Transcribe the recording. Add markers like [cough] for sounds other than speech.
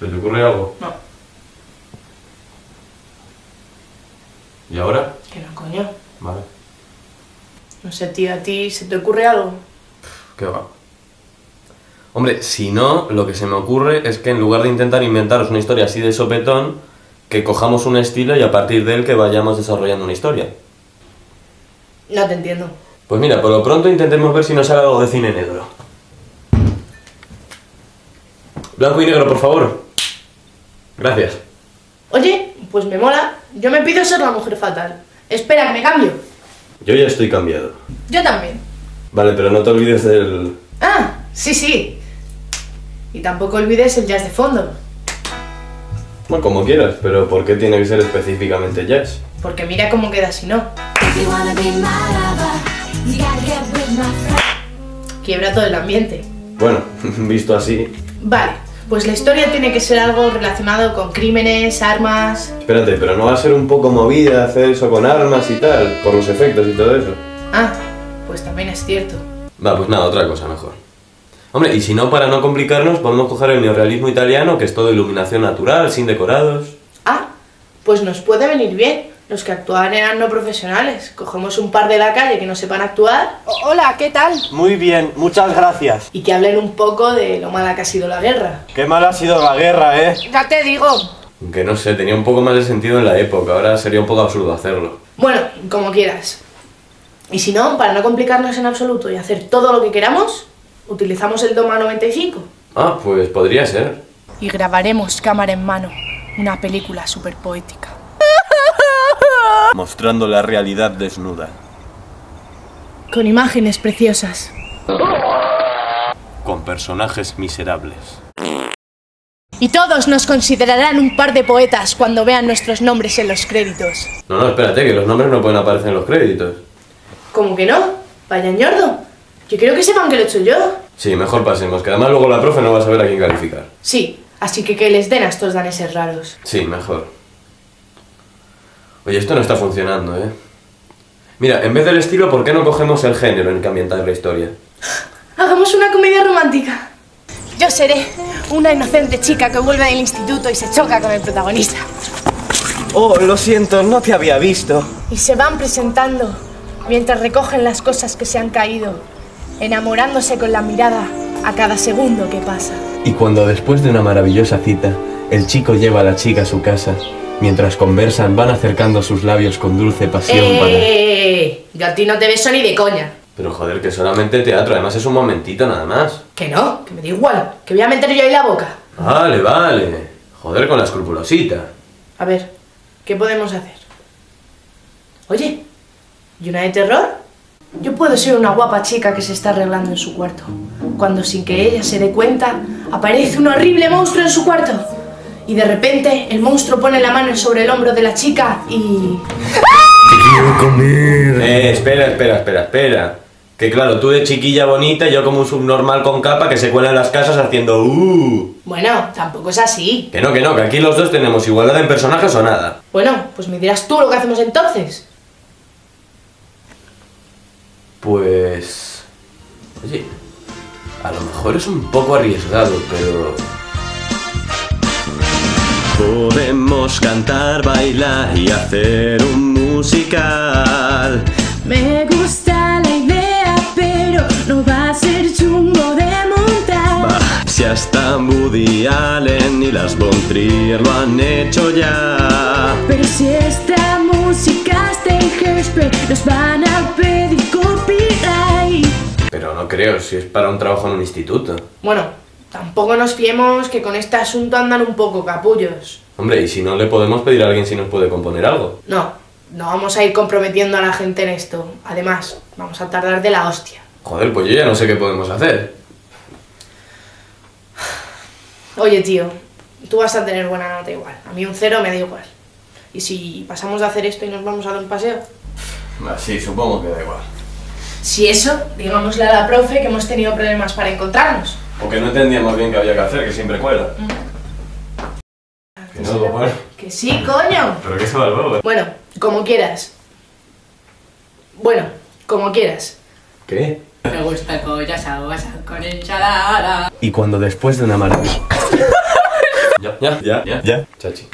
¿Se te ocurre algo? No, ¿Y ahora? que no, coño. Vale. No sé, tío, ¿a ti se te ocurre algo? ¿Qué va? Hombre, si no, lo que se me ocurre es que en lugar de intentar inventaros una historia así de sopetón, que cojamos un estilo y a partir de él que vayamos desarrollando una historia. No te entiendo. Pues mira, por lo pronto intentemos ver si nos sale algo de cine negro. Blanco y negro, por favor. Gracias. Oye, pues me mola. Yo me pido ser la mujer fatal. Espera, que me cambio. Yo ya estoy cambiado. Yo también. Vale, pero no te olvides del... Ah, sí, sí. Y tampoco olvides el jazz de fondo. Bueno, como quieras, pero ¿por qué tiene que ser específicamente jazz? Porque mira cómo queda si no. Quiebra todo el ambiente. Bueno, [laughs] visto así... Vale, pues la historia tiene que ser algo relacionado con crímenes, armas. Espérate, pero no va a ser un poco movida hacer eso con armas y tal, por los efectos y todo eso. Ah, pues también es cierto. Va, pues nada, otra cosa mejor. Hombre, y si no, para no complicarnos, podemos coger el neorrealismo italiano, que es todo iluminación natural, sin decorados. Ah, pues nos puede venir bien. Los que actúan eran no profesionales. Cogemos un par de la calle que no sepan actuar O- Hola, ¿qué tal? Muy bien, muchas gracias. y que hablen un poco de lo mala que ha sido la guerra. Qué mal ha sido la guerra, ¿eh? Ya te digo. Aunque no sé, tenía un poco más de sentido en la época, ahora sería un poco absurdo hacerlo. Bueno, como quieras. Y si no, para no complicarnos en absoluto y hacer todo lo que queramos, utilizamos el Doma 95. Ah, pues podría ser. Y grabaremos cámara en mano. Una película súper poética. Mostrando la realidad desnuda. Con imágenes preciosas. Con personajes miserables. Y todos nos considerarán un par de poetas cuando vean nuestros nombres en los créditos. No, no, espérate, que los nombres no pueden aparecer en los créditos. ¿Cómo que no? Vaya ñordo. Yo quiero que sepan que lo he hecho yo. Sí, mejor pasemos, que además luego la profe no va a saber a quién calificar. Sí, así que que les den a estos daneses raros. Sí, mejor. Oye, esto no está funcionando, ¿eh? Mira, en vez del estilo, ¿por qué no cogemos el género en que ambientar la historia? Hagamos una comedia romántica. Yo seré una inocente chica que vuelve del instituto y se choca con el protagonista. Oh, lo siento, no te había visto. Y se van presentando mientras recogen las cosas que se han caído, enamorándose con la mirada a cada segundo que pasa. Y cuando después de una maravillosa cita, el chico lleva a la chica a su casa, mientras conversan van acercando sus labios con dulce pasión para... ¡Eh! Yo a ti no te beso ni de coña. Pero joder, que solamente teatro, además es un momentito nada más. Que no, que me da igual. Que voy a meter yo ahí la boca. Vale, vale. Joder con la escrupulosita. A ver, ¿qué podemos hacer? Oye, ¿y una de terror? Yo puedo ser una guapa chica que se está arreglando en su cuarto, cuando sin que ella se dé cuenta, aparece un horrible monstruo en su cuarto. Y de repente el monstruo pone la mano sobre el hombro de la chica y... Eh, espera, espera, espera, espera. Que claro, tú de chiquilla bonita y yo como un subnormal con capa que se cuela en las casas haciendo uh. Bueno, tampoco es así. Que no, que no, que aquí los dos tenemos igualdad en personajes o nada. Bueno, pues me dirás tú lo que hacemos entonces. Pues... Oye, a lo mejor es un poco arriesgado, pero... Podemos cantar, bailar y hacer un musical. Me gusta la idea, pero no va a ser chungo de montar. Bah, si hasta Woody Allen y las Von Trier lo han hecho ya. Pero si esta música es de Hairspray, nos van a pedir copyright. Pero no creo, si es para un trabajo en un instituto. Bueno, tampoco nos fiemos que con este asunto andan un poco capullos. Hombre, y si no le podemos pedir a alguien si nos puede componer algo. No, no vamos a ir comprometiendo a la gente en esto. Además, vamos a tardar de la hostia. Joder, pues yo ya no sé qué podemos hacer. Oye, tío, tú vas a tener buena nota igual. A mí un cero me da igual. Y si pasamos de hacer esto y nos vamos a dar un paseo. Sí, supongo que da igual. Si eso, digámosle a la profe que hemos tenido problemas para encontrarnos. O que no entendíamos bien qué había que hacer, que siempre cuela. Que no, bueno. Que sí, coño. Pero que se va luego, ¿eh? Bueno, como quieras. Bueno, como quieras. ¿Qué? Me gusta con ya sabes, con ensalada. Y cuando después de una maravilla... [laughs] Ya, ya, Ya, ya. Chachi.